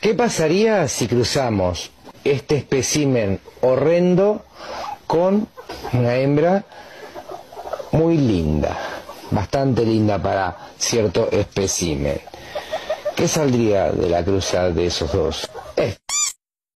¿Qué pasaría si cruzamos este espécimen horrendo con una hembra muy linda, bastante linda para cierto espécimen? ¿Qué saldría de la cruzada de esos dos? Este.